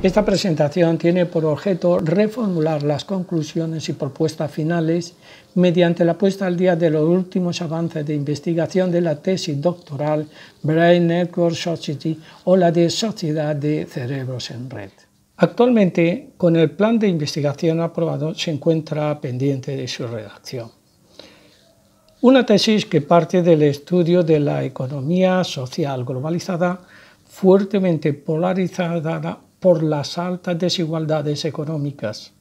Esta presentación tiene por objeto reformular las conclusiones y propuestas finales mediante la puesta al día de los últimos avances de investigación de la tesis doctoral Brain Network Society o la de Sociedad de Cerebros en Red. Actualmente, con el plan de investigación aprobado, se encuentra pendiente de su redacción. Una tesis que parte del estudio de la economía social globalizada fuertemente polarizada por las altas desigualdades económicas.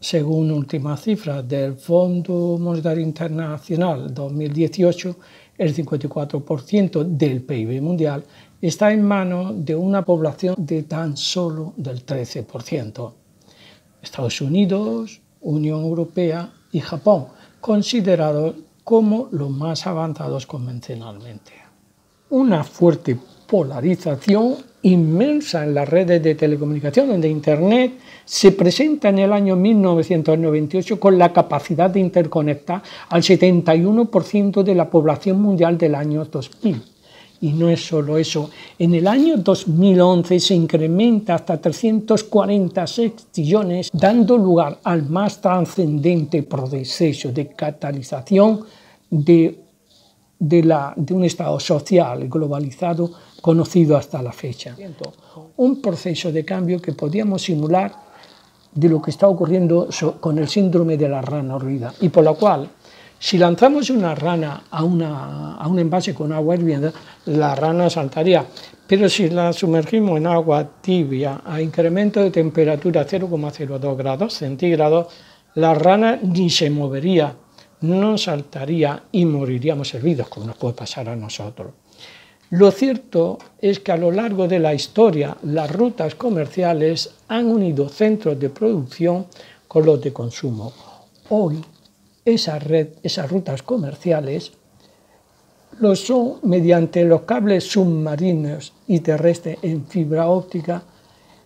Según última cifra del Fondo Monetario Internacional 2018, el 54% del PIB mundial está en manos de una población de tan solo del 13%. Estados Unidos, Unión Europea y Japón, considerados como los más avanzados convencionalmente. Una fuerte polarización inmensa en las redes de telecomunicación, donde Internet se presenta en el año 1998 con la capacidad de interconectar al 71% de la población mundial del año 2000. Y no es solo eso, en el año 2011 se incrementa hasta 346 trillones, dando lugar al más trascendente proceso de catalización de, de, la, de un Estado social globalizado conocido hasta la fecha. Un proceso de cambio que podíamos simular de lo que está ocurriendo con el síndrome de la rana horrida y por lo cual si lanzamos una rana a, una, a un envase con agua hirviendo, la rana saltaría, pero si la sumergimos en agua tibia a incremento de temperatura 0,02 grados centígrados, la rana ni se movería, no saltaría y moriríamos hervidos, como nos puede pasar a nosotros. Lo cierto es que a lo largo de la historia las rutas comerciales han unido centros de producción con los de consumo. Hoy esas rutas comerciales lo son mediante los cables submarinos y terrestres en fibra óptica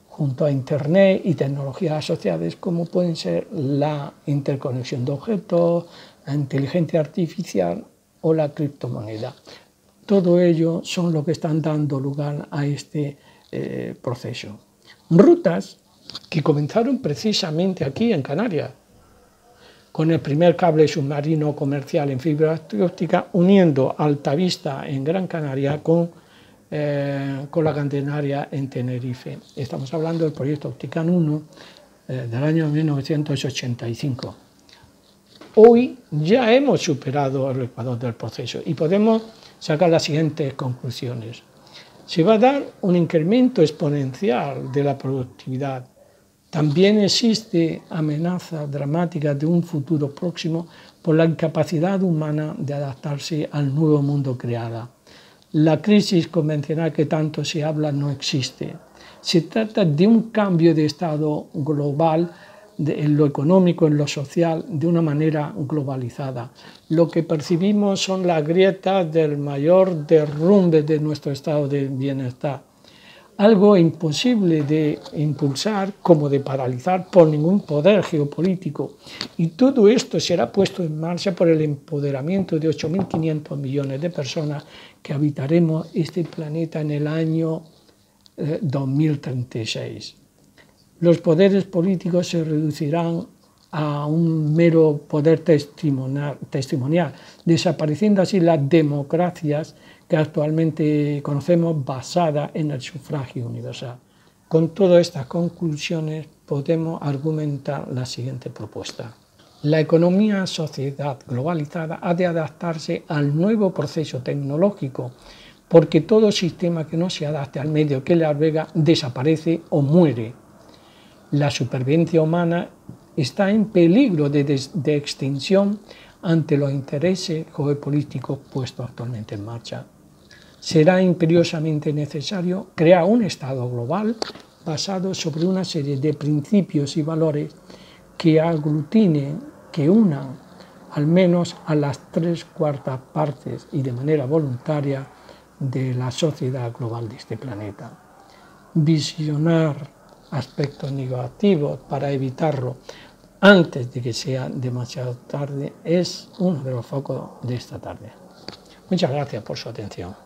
junto a Internet y tecnologías asociadas como pueden ser la interconexión de objetos, la inteligencia artificial o la criptomoneda. Todo ello son lo que están dando lugar a este eh, proceso. Rutas que comenzaron precisamente aquí en Canarias, con el primer cable submarino comercial en fibra óptica uniendo Altavista en Gran Canaria con, eh, con la Cantenaria en Tenerife. Estamos hablando del proyecto Optican 1 eh, del año 1985. Hoy ya hemos superado el ecuador del proceso y podemos saca las siguientes conclusiones. Se va a dar un incremento exponencial de la productividad. También existe amenaza dramática de un futuro próximo por la incapacidad humana de adaptarse al nuevo mundo creado. La crisis convencional que tanto se habla no existe. Se trata de un cambio de estado global en lo económico, en lo social, de una manera globalizada. Lo que percibimos son las grietas del mayor derrumbe de nuestro estado de bienestar. Algo imposible de impulsar como de paralizar por ningún poder geopolítico. Y todo esto será puesto en marcha por el empoderamiento de 8.500 millones de personas que habitaremos este planeta en el año 2036. Los poderes políticos se reducirán a un mero poder testimonial, desapareciendo así las democracias que actualmente conocemos basadas en el sufragio universal. Con todas estas conclusiones podemos argumentar la siguiente propuesta. La economía sociedad globalizada ha de adaptarse al nuevo proceso tecnológico, porque todo sistema que no se adapte al medio que le alberga desaparece o muere la supervivencia humana está en peligro de, extinción ante los intereses geopolíticos puestos actualmente en marcha. Será imperiosamente necesario crear un Estado global basado sobre una serie de principios y valores que aglutinen, que unan al menos a las tres cuartas partes y de manera voluntaria de la sociedad global de este planeta. Visionar aspectos negativos para evitarlo antes de que sea demasiado tarde es uno de los focos de esta tarde. Muchas gracias por su atención.